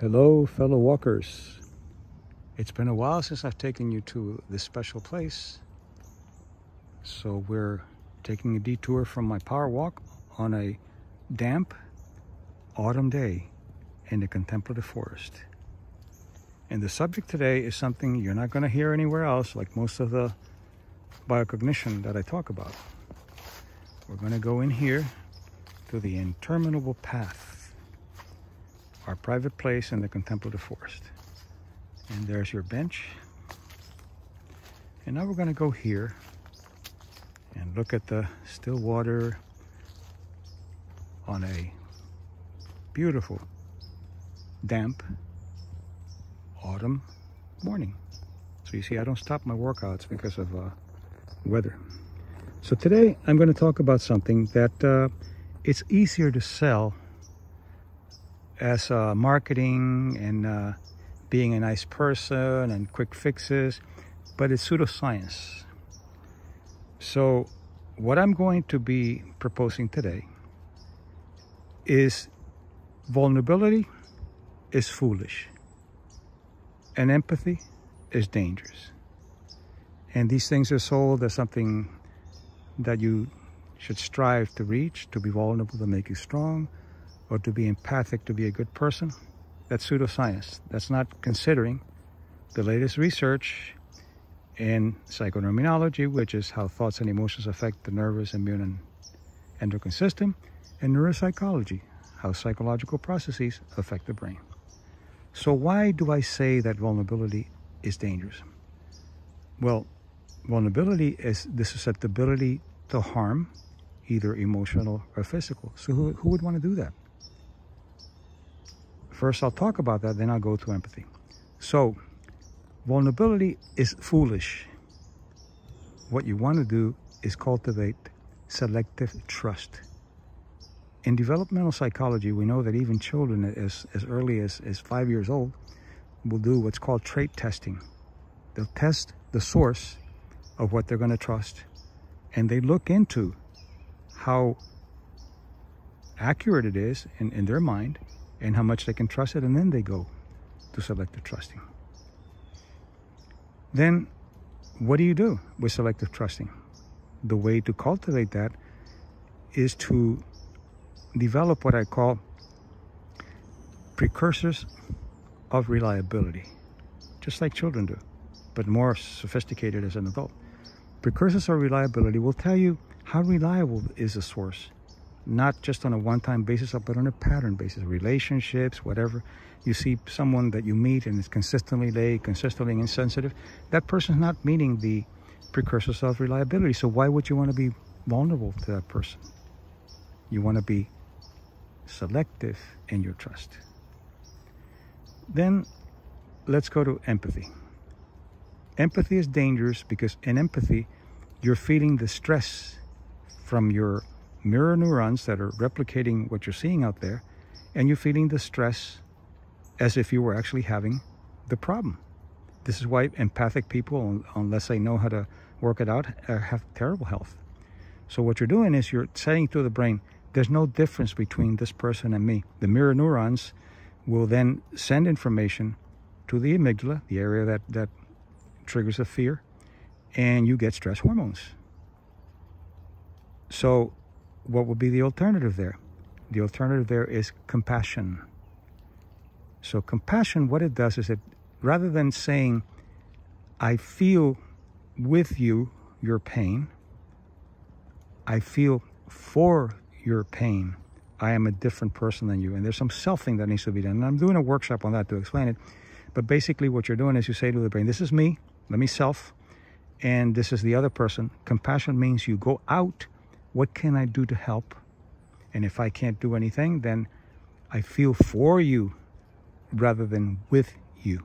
Hello, fellow walkers. It's been a while since I've taken you to this special place. So we're taking a detour from my power walk on a damp autumn day in the contemplative forest. And the subject today is something you're not going to hear anywhere else, like most of the biocognition that I talk about. We're going to go in here to the interminable path our private place in the contemplative forest. And there's your bench. And now we're going to go here and look at the still water on a beautiful, damp autumn morning. So you see, I don't stop my workouts because of uh, weather. So today I'm going to talk about something that uh, it's easier to sell as uh, marketing and uh, being a nice person and quick fixes, but it's pseudoscience. So what I'm going to be proposing today is vulnerability is foolish and empathy is dangerous. And these things are sold as something that you should strive to reach, to be vulnerable, to make you strong, or to be empathic to be a good person, that's pseudoscience. That's not considering the latest research in psychoneuroimmunology, which is how thoughts and emotions affect the nervous, immune, and endocrine system, and neuropsychology, how psychological processes affect the brain. So why do I say that vulnerability is dangerous? Well, vulnerability is the susceptibility to harm, either emotional or physical. So who, who would want to do that? First, I'll talk about that, then I'll go to empathy. So, vulnerability is foolish. What you want to do is cultivate selective trust. In developmental psychology, we know that even children as, as early as, as five years old will do what's called trait testing. They'll test the source of what they're going to trust and they look into how accurate it is in, in their mind and how much they can trust it, and then they go to selective trusting. Then, what do you do with selective trusting? The way to cultivate that is to develop what I call precursors of reliability, just like children do, but more sophisticated as an adult. Precursors of reliability will tell you how reliable is a source not just on a one-time basis, but on a pattern basis, relationships, whatever. You see someone that you meet and is consistently late, consistently insensitive, that person's not meeting the precursors of reliability. So why would you want to be vulnerable to that person? You want to be selective in your trust. Then let's go to empathy. Empathy is dangerous because in empathy, you're feeling the stress from your mirror neurons that are replicating what you're seeing out there, and you're feeling the stress as if you were actually having the problem. This is why empathic people, unless they know how to work it out, uh, have terrible health. So what you're doing is you're saying to the brain, there's no difference between this person and me. The mirror neurons will then send information to the amygdala, the area that, that triggers the fear, and you get stress hormones. So what would be the alternative there? The alternative there is compassion. So compassion, what it does is it, rather than saying, I feel with you your pain, I feel for your pain. I am a different person than you. And there's some selfing that needs to be done. And I'm doing a workshop on that to explain it. But basically what you're doing is you say to the brain, this is me, let me self, and this is the other person. Compassion means you go out what can I do to help? And if I can't do anything, then I feel for you rather than with you.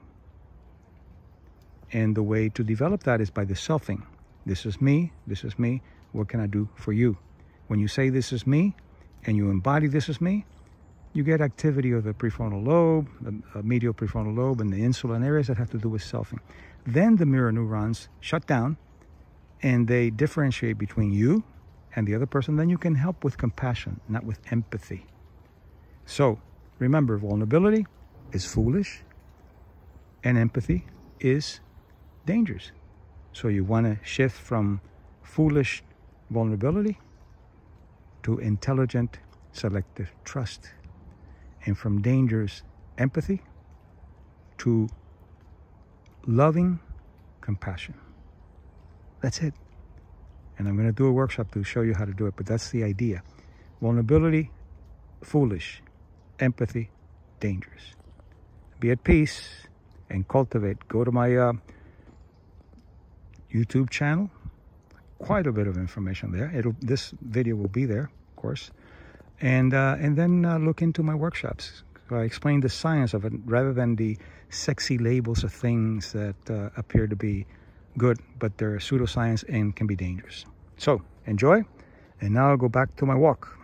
And the way to develop that is by the selfing. This is me, this is me, what can I do for you? When you say this is me and you embody this is me, you get activity of the prefrontal lobe, the uh, medial prefrontal lobe, and the insula areas that have to do with selfing. Then the mirror neurons shut down and they differentiate between you and the other person, then you can help with compassion, not with empathy. So remember, vulnerability is foolish and empathy is dangerous. So you want to shift from foolish vulnerability to intelligent selective trust and from dangerous empathy to loving compassion. That's it. And I'm going to do a workshop to show you how to do it, but that's the idea. Vulnerability, foolish. Empathy, dangerous. Be at peace and cultivate. Go to my uh, YouTube channel. Quite a bit of information there. It'll this video will be there, of course, and uh, and then uh, look into my workshops. I explain the science of it rather than the sexy labels of things that uh, appear to be good, but they're pseudoscience and can be dangerous. So enjoy, and now I'll go back to my walk.